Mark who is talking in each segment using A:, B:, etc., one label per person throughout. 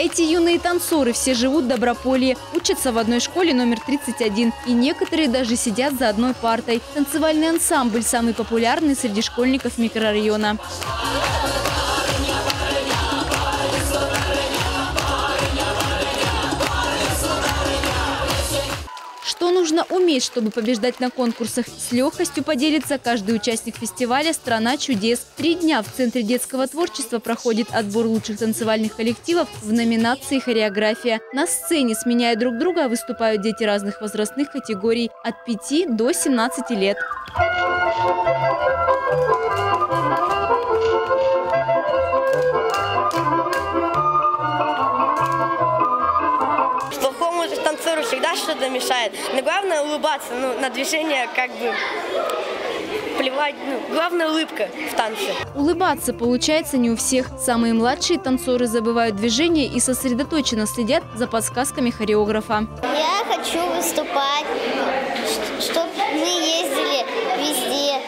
A: Эти юные танцоры все живут в Доброполье, учатся в одной школе номер 31. И некоторые даже сидят за одной партой. Танцевальный ансамбль самый популярный среди школьников микрорайона. Что нужно уметь, чтобы побеждать на конкурсах? С легкостью поделится каждый участник фестиваля «Страна чудес». Три дня в Центре детского творчества проходит отбор лучших танцевальных коллективов в номинации «Хореография». На сцене, сменяя друг друга, выступают дети разных возрастных категорий от 5 до 17 лет.
B: Плохому танцору всегда что-то мешает. Но главное улыбаться, ну, на движение как бы плевать. Ну, главное улыбка в танце.
A: Улыбаться получается не у всех. Самые младшие танцоры забывают движение и сосредоточенно следят за подсказками хореографа.
C: Я хочу выступать, чтобы мы ездили везде,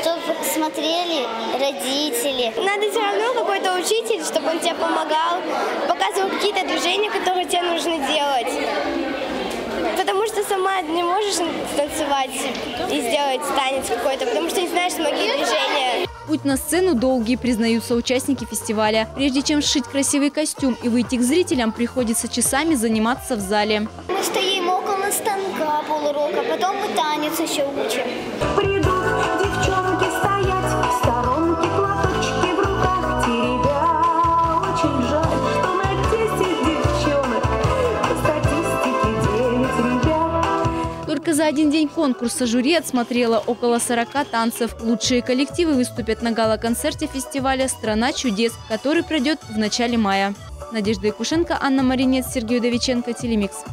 C: чтобы смотрели родители.
B: Надо все равно какой-то учитель, чтобы он тебе помогал, показывал какие-то движения, которые тебе что сама не можешь танцевать и сделать танец какой-то, потому что не знаешь многие движения.
A: Путь на сцену долгий, признаются участники фестиваля. Прежде чем сшить красивый костюм и выйти к зрителям, приходится часами заниматься в зале.
C: Мы стоим около станка полурока, потом мы танец еще учим.
A: За один день конкурса жюри отсмотрело около 40 танцев. Лучшие коллективы выступят на гала-концерте фестиваля «Страна чудес», который пройдет в начале мая. Надежда Якушенко, Анна Маринец, Сергей Довиченко, Телемикс.